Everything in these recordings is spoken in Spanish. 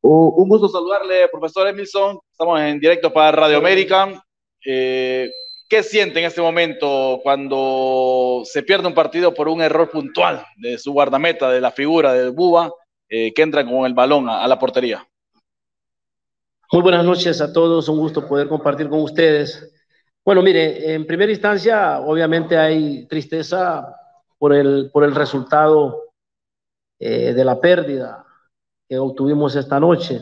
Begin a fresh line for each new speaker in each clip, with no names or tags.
Un gusto saludarle, profesor Emilson. Estamos en directo para Radio América. Eh, ¿Qué siente en este momento cuando se pierde un partido por un error puntual de su guardameta, de la figura de Buba, eh, que entra con el balón a, la portería?
Muy buenas noches a todos, un gusto poder compartir con ustedes. Bueno, mire, en primera instancia, obviamente hay tristeza por el, por el resultado eh, de la pérdida obtuvimos esta noche.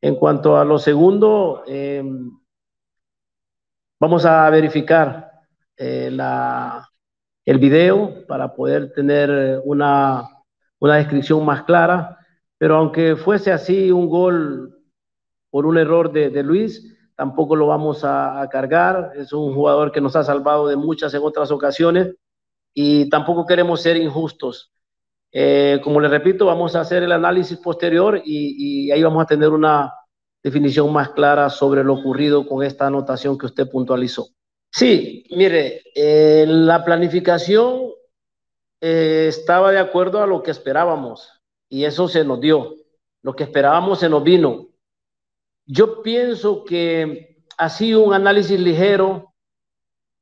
En cuanto a lo segundo, eh, vamos a verificar eh, el video para poder tener una, una descripción más clara, pero aunque fuese así un gol por un error de, Luis, tampoco lo vamos a, cargar. Es un jugador que nos ha salvado de muchas en otras ocasiones y tampoco queremos ser injustos. Eh, como le repito, vamos a hacer el análisis posterior y, ahí vamos a tener una definición más clara sobre lo ocurrido con esta anotación que usted puntualizó. Sí, mire, eh, la planificación eh, estaba de acuerdo a lo que esperábamos y eso se nos dio. Lo que esperábamos se nos vino. Yo pienso que ha sido un análisis ligero.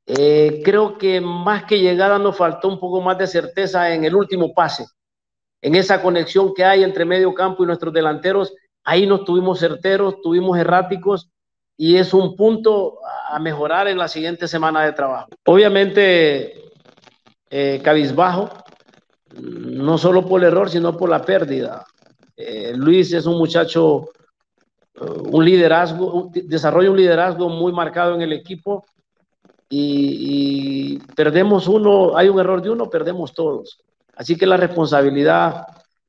creo que más que llegada nos faltó un poco más de certeza en el último pase en esa conexión que hay entre medio campo y nuestros delanteros, ahí nos tuvimos certeros, tuvimos erráticos y es un punto a mejorar en la siguiente semana de trabajo. Obviamente, eh, cabizbajo, no solo por el error, sino por la pérdida. Eh, Luis es un muchacho, eh, un liderazgo, desarrolla un liderazgo muy marcado en el equipo y perdemos uno, hay un error de uno, perdemos todos. Así que la responsabilidad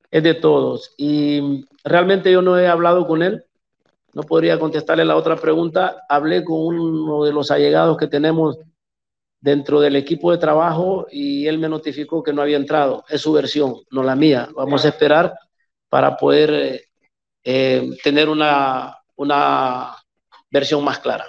es de todos. Y realmente yo no he hablado con él. No podría contestarle la otra pregunta. Hablé con uno de los allegados que tenemos dentro del equipo de trabajo y él me notificó que no había entrado. Es su versión, no la mía. Vamos a esperar para poder eh, tener una, una versión más clara.